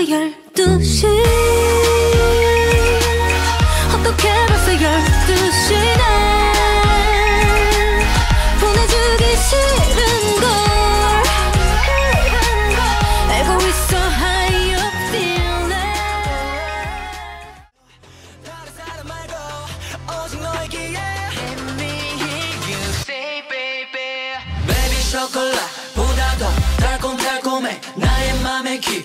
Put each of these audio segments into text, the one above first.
벌써 열두 시? 어떻게 벌써 열두 시네? 보내주기 싫은 걸 알고 있어. High up feeling? 초콜릿보다 더 달콤달콤해 나의 맘의 기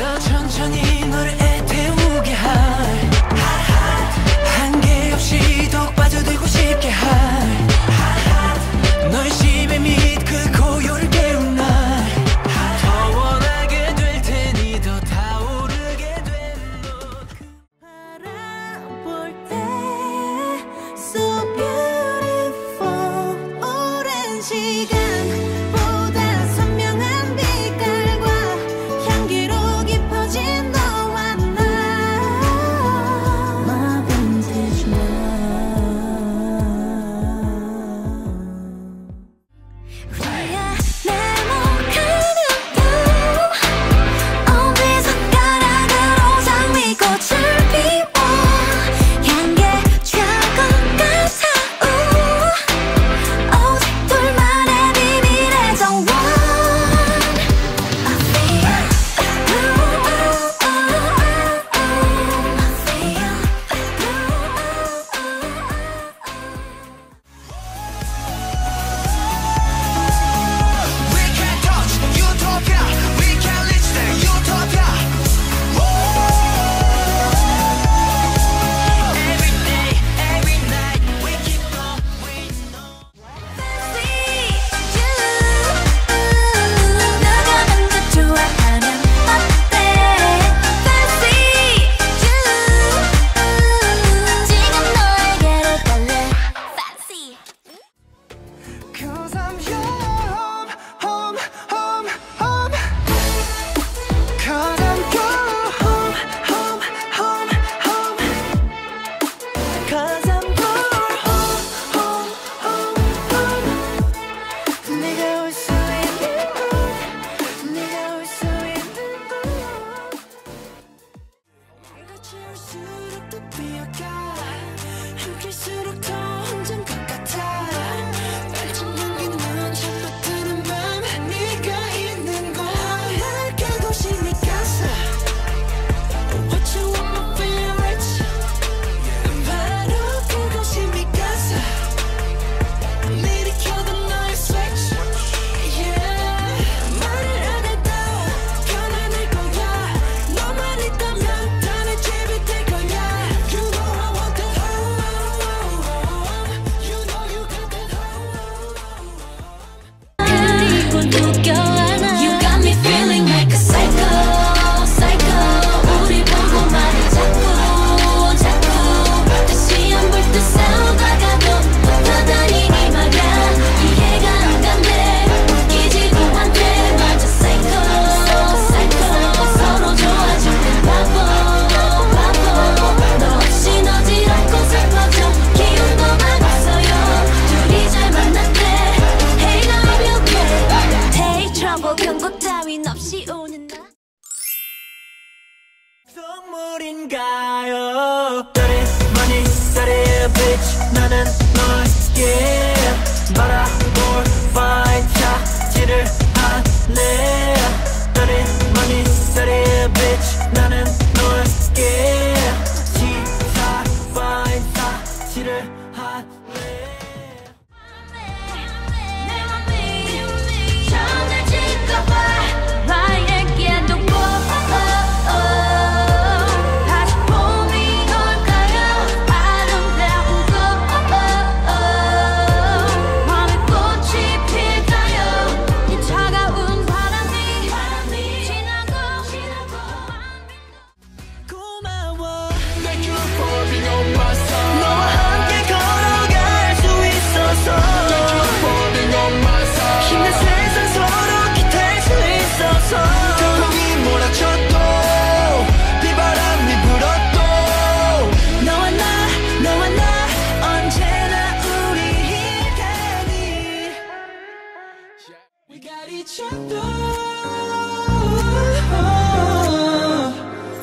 더 천천히 너를 We got each other.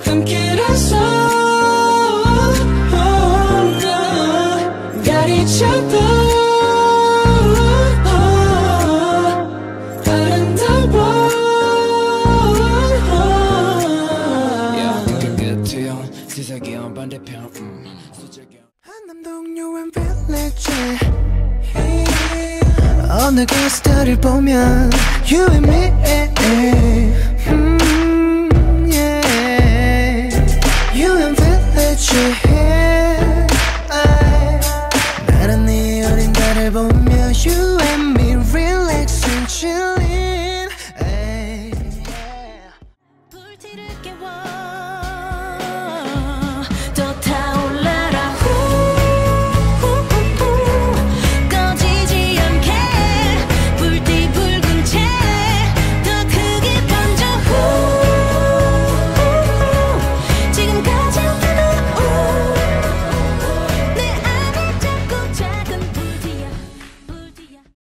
Come oh us. Got each other. 너를 보면 You and me mm, yeah. You and Village